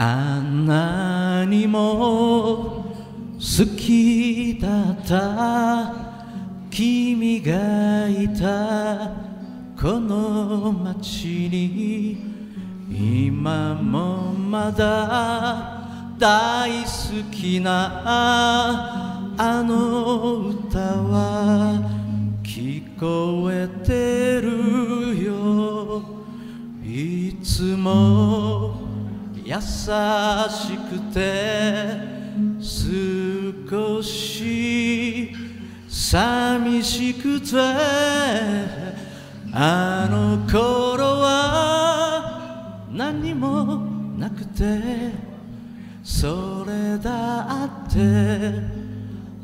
あんなにも好きだった君がいたこの街に今もまだ大好きなあの歌は聞こえてるよ。いつも優しくて少し寂しくてあの頃は何もなくてそれだって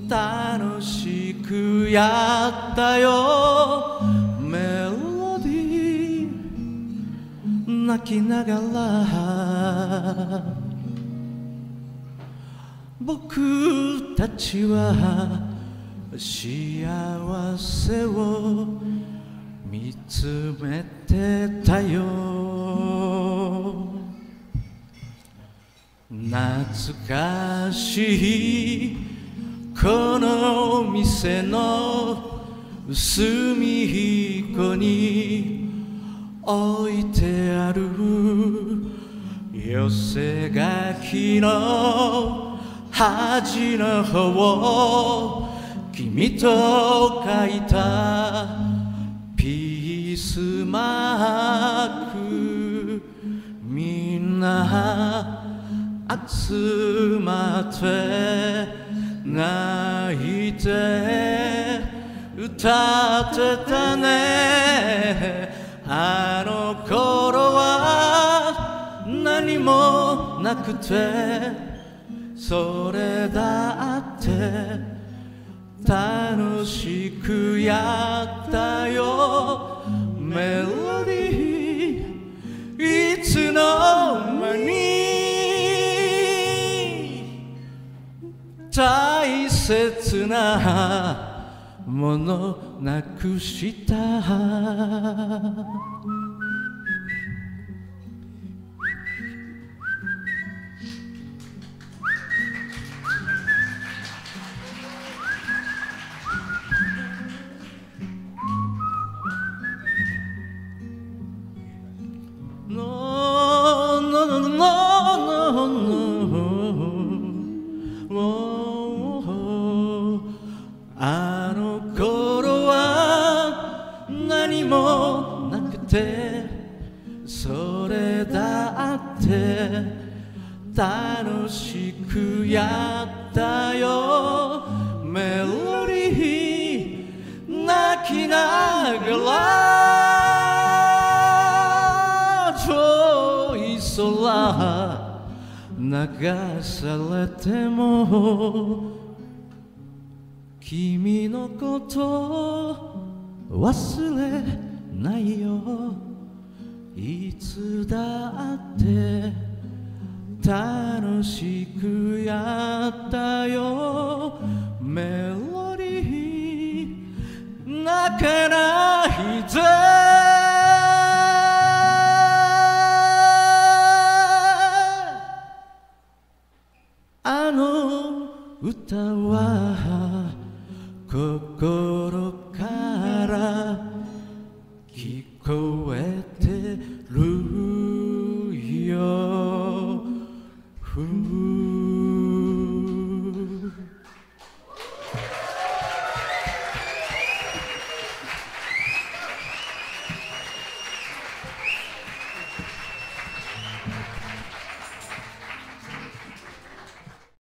楽しくやったよ泣きながら。僕たちは幸せを見つめてたよ。懐かしいこの店の隅っこに。置いてある。寄せ書きの端の方君と書いた。ピースマーク。みんな集まって泣いて。歌ってたねあの頃は何もなくてそれだって楽しくやったよメロディーいつの間に大切なものなくした。あそれだって楽しくやったよ。メロディー泣きながら遠い空流されても君のこと忘れないよ。いつだって楽しくやったよ。メロディー泣かないであの歌はこ